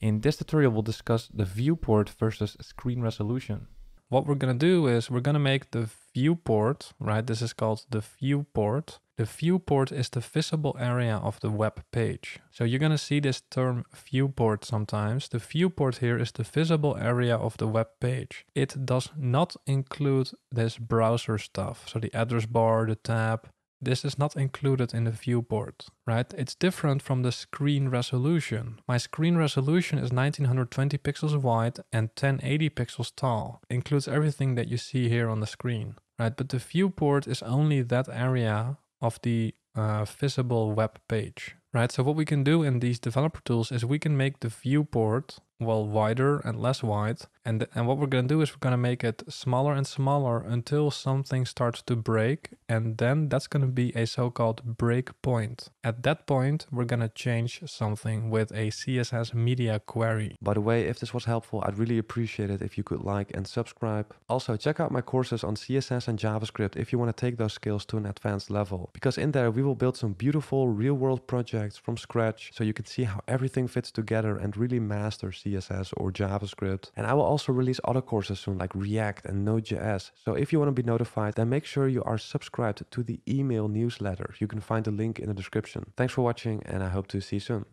In this tutorial, we'll discuss the viewport versus screen resolution. What we're gonna do is we're gonna make the viewport, right? This is called the viewport. The viewport is the visible area of the web page. So you're gonna see this term viewport sometimes. The viewport here is the visible area of the web page. It does not include this browser stuff. So the address bar, the tab, this is not included in the viewport, right? It's different from the screen resolution. My screen resolution is 1920 pixels wide and 1080 pixels tall. It includes everything that you see here on the screen, right? But the viewport is only that area of the uh, visible web page, right? So what we can do in these developer tools is we can make the viewport well wider and less wide and and what we're going to do is we're going to make it smaller and smaller until something starts to break and then that's going to be a so-called break point at that point we're going to change something with a css media query By the way, if this was helpful, I'd really appreciate it if you could like and subscribe. Also, check out my courses on CSS and JavaScript if you want to take those skills to an advanced level. Because in there, we will build some beautiful real world projects from scratch so you can see how everything fits together and really master CSS or JavaScript. And I will also release other courses soon like React and Node.js. So if you want to be notified, then make sure you are subscribed to the email newsletter. You can find the link in the description. Thanks for watching and I hope to see you soon.